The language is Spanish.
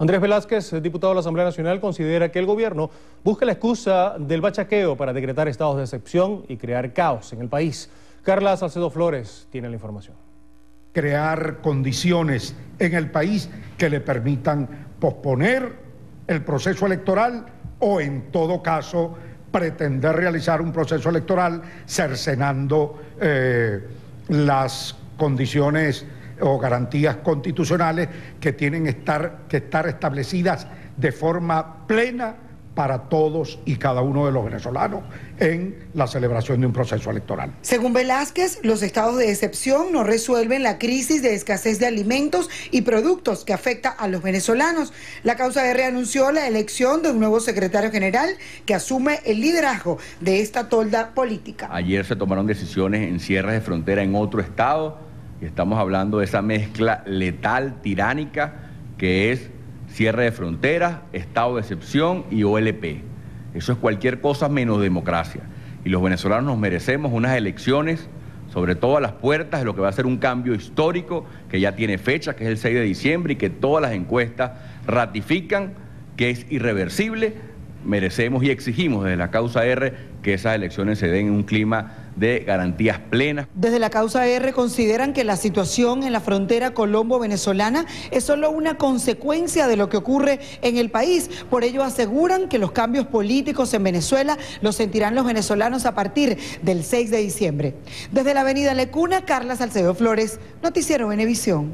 Andrés Velázquez, diputado de la Asamblea Nacional, considera que el gobierno busca la excusa del bachaqueo para decretar estados de excepción y crear caos en el país. Carla Salcedo Flores tiene la información. Crear condiciones en el país que le permitan posponer el proceso electoral o en todo caso pretender realizar un proceso electoral cercenando eh, las condiciones o garantías constitucionales que tienen estar, que estar establecidas de forma plena para todos y cada uno de los venezolanos en la celebración de un proceso electoral. Según Velázquez, los estados de excepción no resuelven la crisis de escasez de alimentos y productos que afecta a los venezolanos. La causa R anunció la elección de un nuevo secretario general que asume el liderazgo de esta tolda política. Ayer se tomaron decisiones en cierres de frontera en otro estado y estamos hablando de esa mezcla letal, tiránica, que es cierre de fronteras, estado de excepción y OLP. Eso es cualquier cosa menos democracia. Y los venezolanos nos merecemos unas elecciones, sobre todo a las puertas de lo que va a ser un cambio histórico que ya tiene fecha, que es el 6 de diciembre y que todas las encuestas ratifican que es irreversible merecemos y exigimos desde la causa R que esas elecciones se den en un clima de garantías plenas. Desde la causa R consideran que la situación en la frontera colombo-venezolana es solo una consecuencia de lo que ocurre en el país. Por ello aseguran que los cambios políticos en Venezuela los sentirán los venezolanos a partir del 6 de diciembre. Desde la avenida Lecuna, Carla Salcedo Flores, Noticiero Venevisión.